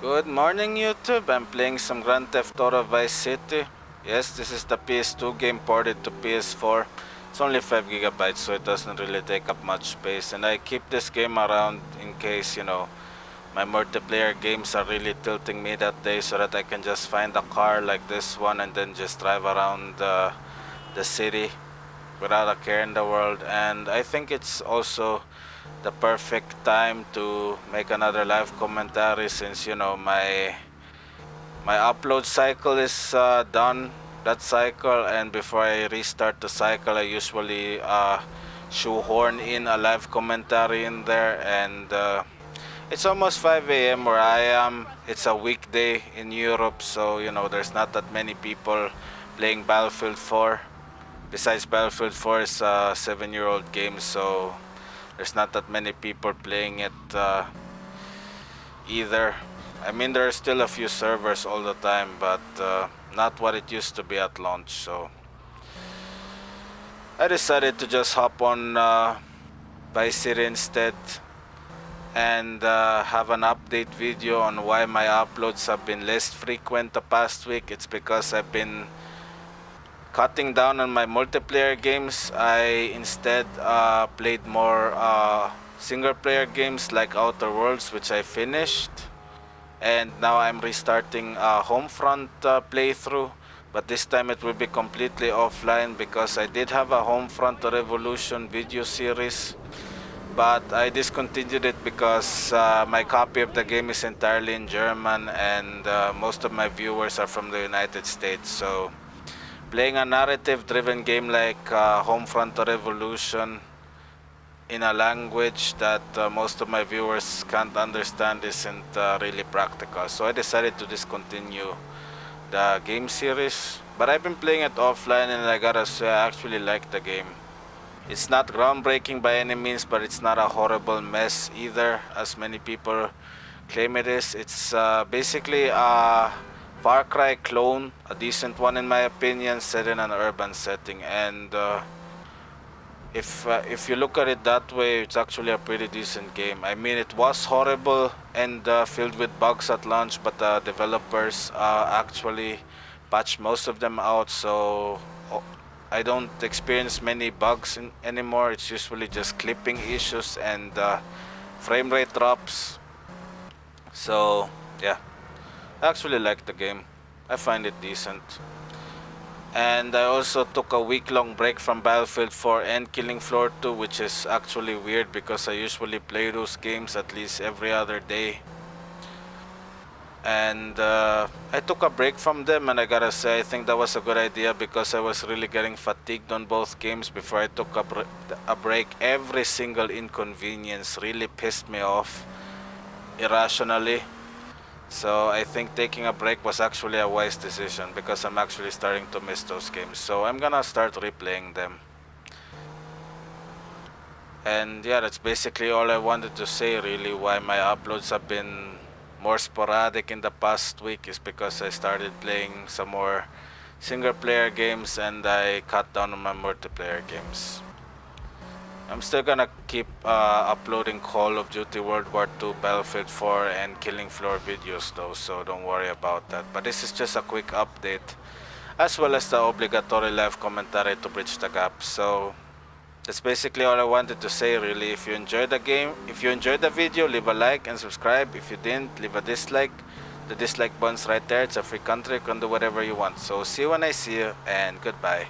Good morning YouTube, I'm playing some Grand Theft Auto Vice City. Yes, this is the PS2 game ported to PS4. It's only 5 gigabytes so it doesn't really take up much space and I keep this game around in case, you know, my multiplayer games are really tilting me that day so that I can just find a car like this one and then just drive around uh, the city without a care in the world. And I think it's also the perfect time to make another live commentary since you know my my upload cycle is uh, done that cycle. And before I restart the cycle I usually uh, shoehorn in a live commentary in there. And uh, it's almost 5 a.m. where I am. It's a weekday in Europe so you know there's not that many people playing Battlefield 4 besides Battlefield 4 is a 7 year old game so there's not that many people playing it uh, either. I mean, there are still a few servers all the time, but uh, not what it used to be at launch. So I decided to just hop on uh, Vice City instead and uh, have an update video on why my uploads have been less frequent the past week. It's because I've been cutting down on my multiplayer games I instead uh, played more uh, single player games like Outer Worlds which I finished. And now I'm restarting a Homefront uh, playthrough but this time it will be completely offline because I did have a Homefront Revolution video series but I discontinued it because uh, my copy of the game is entirely in German and uh, most of my viewers are from the United States so playing a narrative driven game like uh, Homefront Revolution in a language that uh, most of my viewers can't understand isn't uh, really practical. So I decided to discontinue the game series. But I've been playing it offline and I gotta say I actually like the game. It's not groundbreaking by any means, but it's not a horrible mess either, as many people claim it is. It's uh, basically a Far Cry clone, a decent one in my opinion, set in an urban setting. And uh, if uh, if you look at it that way, it's actually a pretty decent game. I mean, it was horrible and uh, filled with bugs at launch, but the developers uh, actually patched most of them out. So oh, I don't experience many bugs in, anymore. It's usually just clipping issues and uh, frame rate drops. So yeah. I actually like the game. I find it decent. And I also took a week long break from Battlefield 4 and Killing Floor 2 which is actually weird because I usually play those games at least every other day. And uh, I took a break from them and I gotta say I think that was a good idea because I was really getting fatigued on both games before I took a, a break. Every single inconvenience really pissed me off irrationally so I think taking a break was actually a wise decision because I'm actually starting to miss those games. So I'm gonna start replaying them. And yeah, that's basically all I wanted to say really why my uploads have been more sporadic in the past week is because I started playing some more single player games and I cut down on my multiplayer games. I'm still gonna keep uh, uploading Call of Duty World War II, Battlefield 4 and Killing Floor videos though, so don't worry about that. But this is just a quick update, as well as the obligatory live commentary to bridge the gap. So that's basically all I wanted to say really. If you enjoyed the game, if you enjoyed the video, leave a like and subscribe. If you didn't, leave a dislike. The dislike button's right there, it's a free country, you can do whatever you want. So see you when I see you, and goodbye.